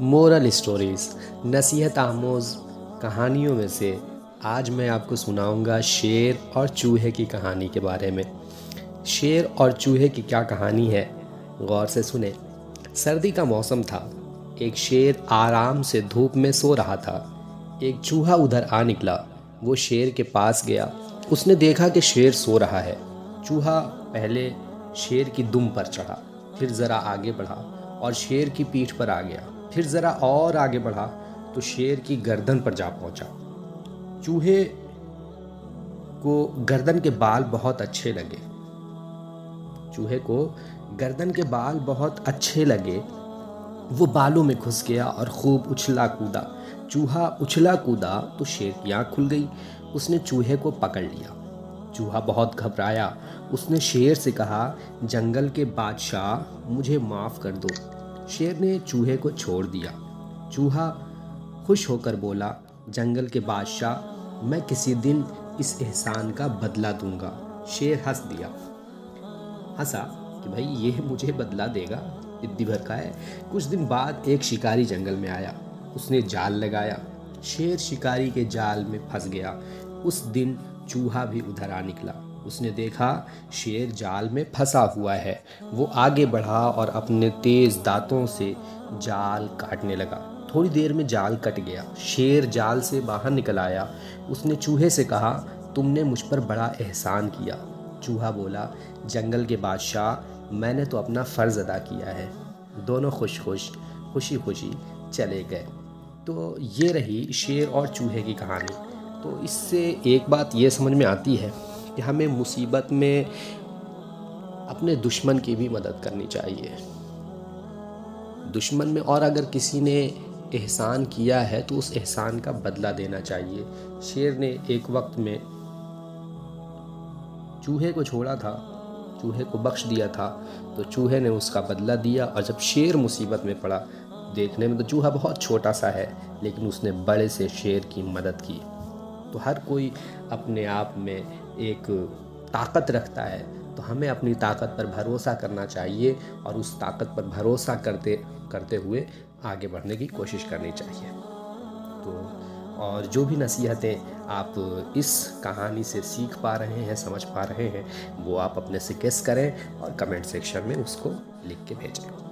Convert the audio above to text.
Moral stories नसीहत आमोज़ कहानियों में से आज मैं आपको सुनाऊँगा शेर और चूहे की कहानी के बारे में शेर और चूहे की क्या कहानी है गौर से सुने सर्दी का मौसम था एक शेर आराम से धूप में सो रहा था एक चूहा उधर आ निकला वो शेर के पास गया उसने देखा कि शेर सो रहा है चूहा पहले शेर की दुम पर चढ़ा फिर ज़रा आगे बढ़ा और शेर की पीठ पर आ गया फिर ज़रा और आगे बढ़ा तो शेर की गर्दन पर जा पहुँचा। चूहे को गर्दन के बाल बहुत अच्छे लगे। चूहे को गर्दन के बाल बहुत अच्छे लगे। वो बालों में घुस गया और खूब उछला कूदा। चूहा उछला कूदा तो शेर की आँख खुल गई। उसने चूहे को पकड़ लिया। चूहा बहुत घबराया। उसने शेर से कहा, जंगल के बादशाह, मुझे माफ़ कर दो। शेर ने चूहे को छोड़ दिया। चूहा खुश होकर बोला, जंगल के बादशाह, मैं किसी दिन इस एहसान का बदला दूँगा। शेर हंस दिया। हंसा कि भाई, ये मुझे बदला देगा? इतनी भर का है। कुछ दिन बाद एक शिकारी जंगल में आया। उसने जाल लगाया। शेर शिकारी के जाल में फंस गया। उस दिन चूहा भी उधर आ निकला। उसने देखा, शेर जाल में फंसा हुआ है। वो आगे बढ़ा और अपने तेज दांतों से जाल काटने लगा। थोड़ी देर में जाल कट गया। शेर जाल से बाहर निकल आया। उसने चूहे से कहा, तुमने मुझ पर बड़ा एहसान किया। चूहा बोला, जंगल के बादशाह, मैंने तो अपना फ़र्ज़ अदा किया है। दोनों खुश खुश, खुशी खुशी चले गए। तो ये रही शेर और चूहे की कहानी। तो इससे एक बात ये समझ में आती है कि हमें मुसीबत में अपने दुश्मन की भी मदद करनी चाहिए। दुश्मन में और अगर किसी ने एहसान किया है तो उस एहसान का बदला देना चाहिए। शेर ने एक वक्त में चूहे को छोड़ा था, चूहे को बख्श दिया था तो चूहे ने उसका बदला दिया और जब शेर मुसीबत में पड़ा, देखने में तो चूहा बहुत छोटा सा है, लेकिन उसने बड़े से शेर की मदद की। तो हर कोई अपने आप में एक ताकत रखता है। तो हमें अपनी ताकत पर भरोसा करना चाहिए और उस ताकत पर भरोसा करते करते हुए आगे बढ़ने की कोशिश करनी चाहिए। तो और जो भी नसीहतें आप इस कहानी से सीख पा रहे हैं, समझ पा रहे हैं, वो आप अपने से गेस करें और कमेंट सेक्शन में उसको लिख के भेजें।